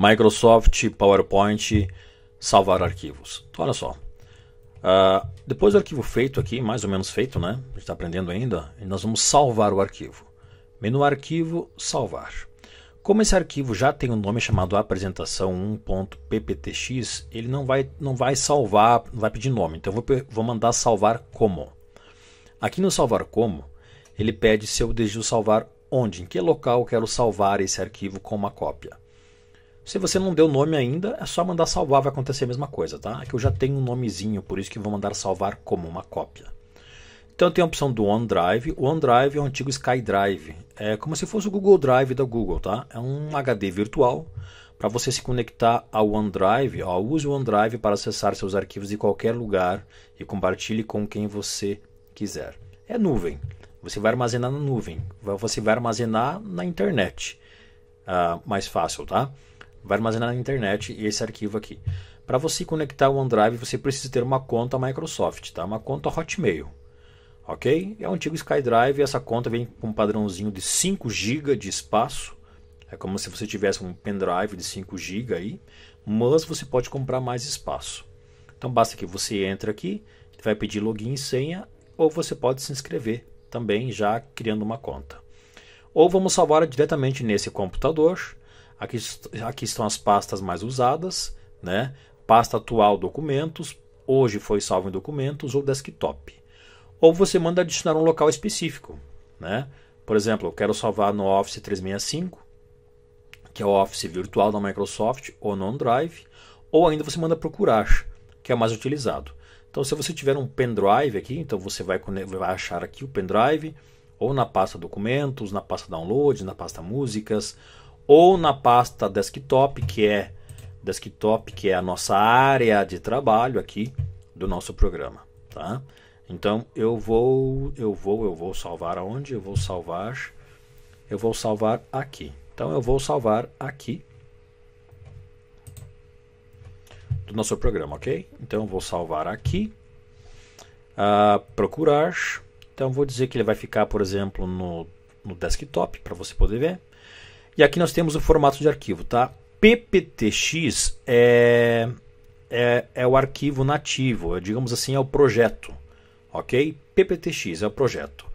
Microsoft PowerPoint salvar arquivos. Então, olha só. Uh, depois do arquivo feito aqui, mais ou menos feito, né? A gente está aprendendo ainda. nós vamos salvar o arquivo. Menu Arquivo, Salvar. Como esse arquivo já tem um nome chamado apresentação 1.pptx, ele não vai, não vai salvar, não vai pedir nome. Então eu vou, vou mandar salvar como. Aqui no salvar como, ele pede se eu desejo salvar onde, em que local eu quero salvar esse arquivo com uma cópia. Se você não deu nome ainda, é só mandar salvar, vai acontecer a mesma coisa, tá? Aqui eu já tenho um nomezinho, por isso que vou mandar salvar como uma cópia. Então tem a opção do OneDrive. O OneDrive é o antigo SkyDrive. É como se fosse o Google Drive da Google, tá? É um HD virtual para você se conectar ao OneDrive. Ó, use o OneDrive para acessar seus arquivos de qualquer lugar e compartilhe com quem você quiser. É nuvem. Você vai armazenar na nuvem. Você vai armazenar na internet. Uh, mais fácil, tá? Vai armazenar na internet esse arquivo aqui. Para você conectar ao OneDrive, você precisa ter uma conta Microsoft, tá? uma conta Hotmail. Ok? É o antigo SkyDrive, essa conta vem com um padrãozinho de 5 GB de espaço. É como se você tivesse um pendrive de 5 GB aí, mas você pode comprar mais espaço. Então basta que você entre aqui, vai pedir login e senha, ou você pode se inscrever também já criando uma conta. Ou vamos salvar diretamente nesse computador Aqui, aqui estão as pastas mais usadas, né? Pasta atual documentos, hoje foi salvo em documentos ou desktop. Ou você manda adicionar um local específico, né? Por exemplo, eu quero salvar no Office 365, que é o Office virtual da Microsoft, ou no OneDrive, ou ainda você manda procurar, que é mais utilizado. Então, se você tiver um pendrive aqui, então você vai, vai achar aqui o pendrive, ou na pasta documentos, na pasta downloads, na pasta músicas, ou na pasta desktop, que é desktop, que é a nossa área de trabalho aqui do nosso programa, tá? Então eu vou, eu vou, eu vou salvar aonde? Eu vou salvar, eu vou salvar aqui. Então eu vou salvar aqui do nosso programa, ok? Então eu vou salvar aqui, uh, procurar. Então vou dizer que ele vai ficar, por exemplo, no, no desktop para você poder ver. E aqui nós temos o formato de arquivo, tá? PPTX é, é, é o arquivo nativo, é, digamos assim, é o projeto, ok? PPTX é o projeto.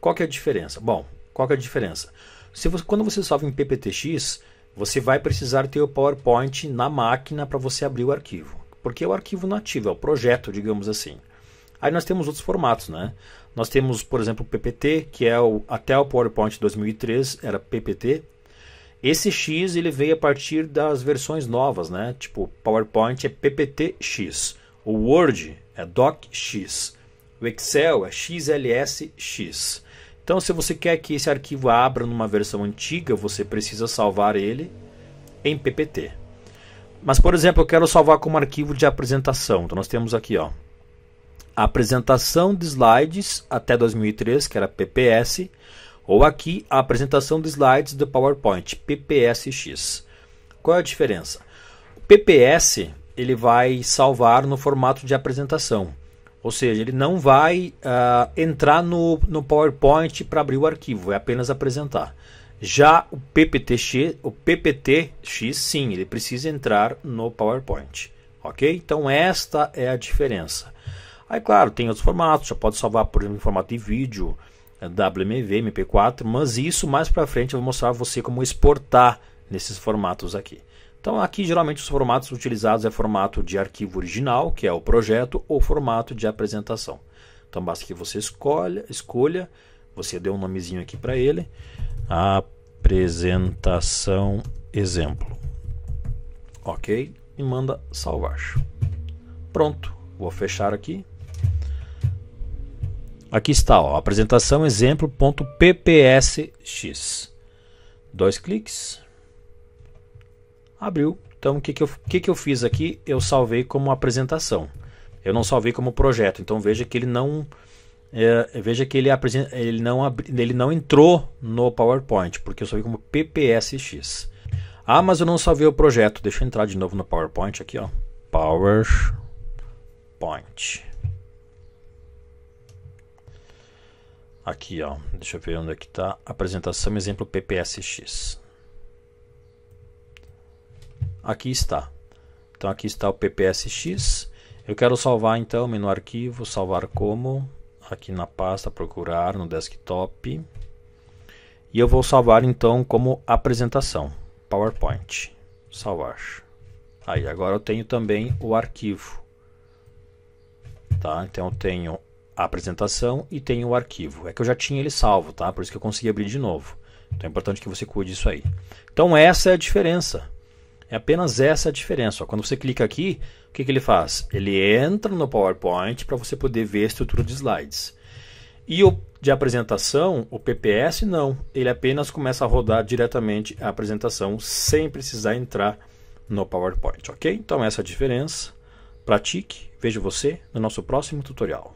Qual que é a diferença? Bom, qual que é a diferença? Se você, quando você salva em PPTX, você vai precisar ter o PowerPoint na máquina para você abrir o arquivo, porque é o arquivo nativo, é o projeto, digamos assim. Aí nós temos outros formatos, né? Nós temos, por exemplo, o PPT, que é o, até o PowerPoint 2003 era PPT, esse X ele veio a partir das versões novas, né? Tipo, PowerPoint é PPT-X, o Word é DocX, o Excel é XLS-X. Então, se você quer que esse arquivo abra numa versão antiga, você precisa salvar ele em PPT. Mas, por exemplo, eu quero salvar como arquivo de apresentação. Então, nós temos aqui, ó, apresentação de slides até 2003, que era PPS, ou aqui a apresentação de slides do PowerPoint, PPSX. Qual é a diferença? O PPS ele vai salvar no formato de apresentação, ou seja, ele não vai uh, entrar no, no PowerPoint para abrir o arquivo, é apenas apresentar. Já o PPTX, o PPTX, sim, ele precisa entrar no PowerPoint. Ok? Então esta é a diferença. Aí, claro, tem outros formatos, já pode salvar, por exemplo, em formato de vídeo, WMV, MP4, mas isso mais para frente eu vou mostrar a você como exportar nesses formatos aqui. Então aqui geralmente os formatos utilizados é formato de arquivo original, que é o projeto, ou formato de apresentação. Então basta que você escolha, escolha você dê um nomezinho aqui para ele, apresentação exemplo. OK? E manda salvar. Pronto, vou fechar aqui. Aqui está, ó, apresentação exemplo.ppsx. Dois cliques. Abriu. Então, o que, que, eu, que, que eu fiz aqui? Eu salvei como apresentação. Eu não salvei como projeto. Então, veja que ele não... É, veja que ele, ele, não, ele não entrou no PowerPoint, porque eu salvei como PPSX. Ah, mas eu não salvei o projeto. Deixa eu entrar de novo no PowerPoint aqui, ó. PowerPoint. Aqui, ó. Deixa eu ver onde é que está. Apresentação exemplo PPSX. aqui está. Então aqui está o PPSX. Eu quero salvar então menu arquivo, salvar como, aqui na pasta procurar no desktop. E eu vou salvar então como apresentação, PowerPoint. Salvar. Aí agora eu tenho também o arquivo. Tá? Então eu tenho a apresentação e tenho o arquivo. É que eu já tinha ele salvo, tá? Por isso que eu consegui abrir de novo. Então é importante que você cuide disso aí. Então essa é a diferença. É apenas essa a diferença. Quando você clica aqui, o que, que ele faz? Ele entra no PowerPoint para você poder ver a estrutura de slides. E o de apresentação, o PPS, não. Ele apenas começa a rodar diretamente a apresentação sem precisar entrar no PowerPoint, ok? Então essa é a diferença. Pratique, vejo você no nosso próximo tutorial.